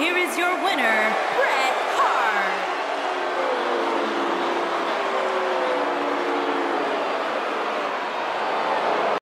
Here is your winner, Brett